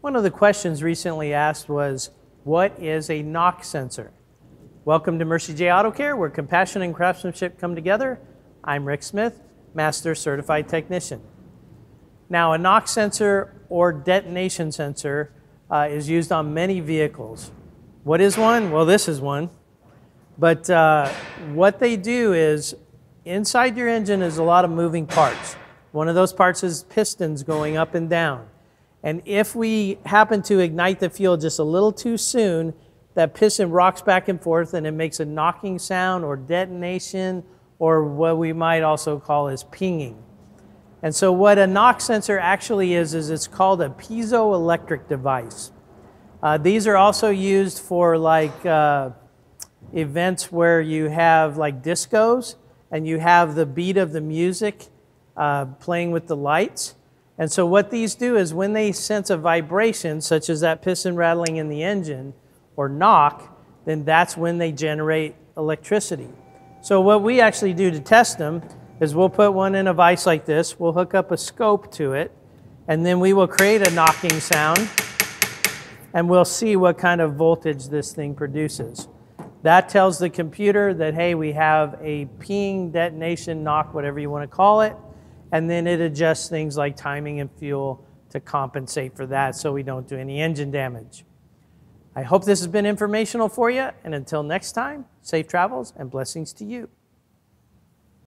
One of the questions recently asked was, what is a knock sensor? Welcome to Mercie J Auto Care, where compassion and craftsmanship come together. I'm Rick Smith, Master Certified Technician. Now, a knock sensor or detonation sensor uh, is used on many vehicles. What is one? Well, this is one. But uh, what they do is inside your engine is a lot of moving parts. One of those parts is pistons going up and down. And if we happen to ignite the fuel just a little too soon, that piston rocks back and forth and it makes a knocking sound or detonation or what we might also call as pinging. And so what a knock sensor actually is, is it's called a piezoelectric device. Uh, these are also used for like uh, events where you have like discos and you have the beat of the music uh, playing with the lights. And so what these do is when they sense a vibration, such as that piston rattling in the engine or knock, then that's when they generate electricity. So what we actually do to test them is we'll put one in a vise like this, we'll hook up a scope to it, and then we will create a knocking sound, and we'll see what kind of voltage this thing produces. That tells the computer that, hey, we have a ping, detonation, knock, whatever you want to call it, and then it adjusts things like timing and fuel to compensate for that so we don't do any engine damage. I hope this has been informational for you, and until next time, safe travels and blessings to you.